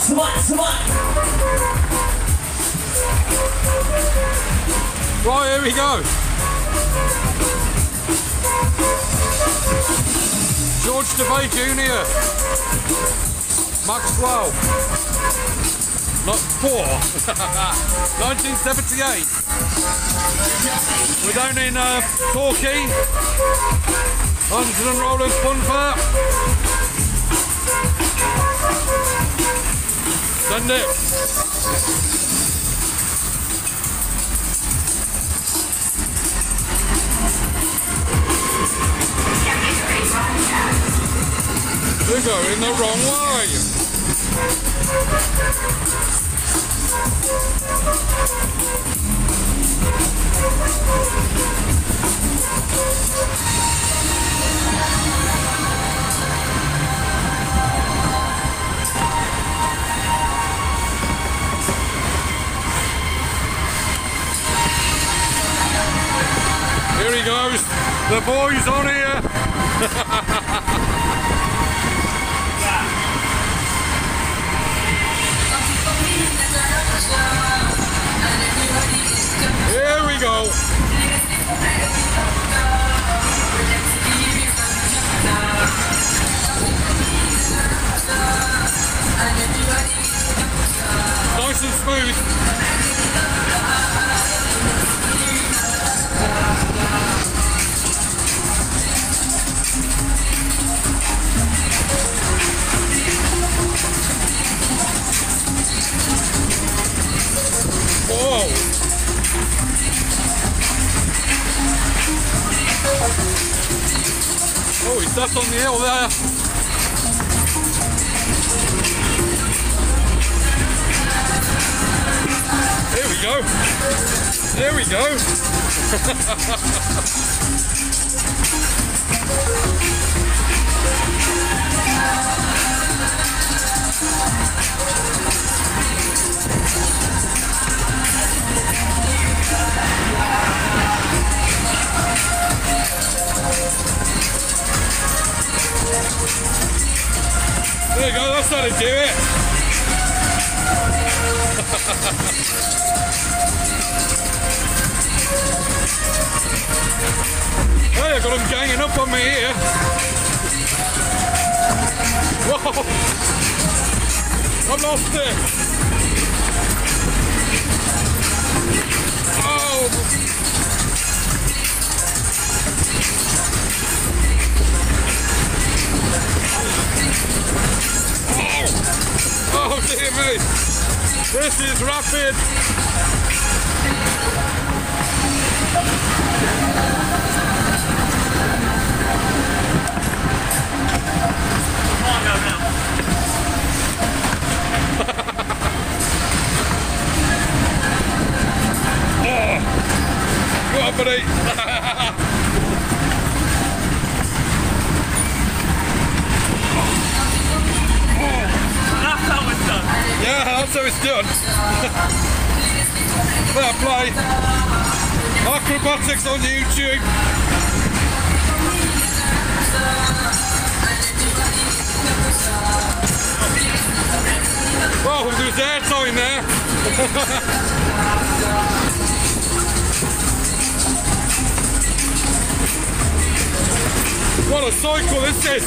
Smart, smart. Right, here we go. George DeVey Jr. Maxwell. Not four. 1978. We're down in uh, Torquay. Anderton and Rowland's Fun Fair. We're going the wrong way. Goes. The boys on here. Here we go. Oh, he's just on the hill there. There we go. There we go. you go, that's how to do. Hey, I got them ganging up on me here. Whoa! I've lost it. Oh! This is rapid. Go on, oh, buddy. That's how it's done. Yeah, how it's done. Fair play. Acrobatics on YouTube. Oh, there's airtime there. what a cycle this is.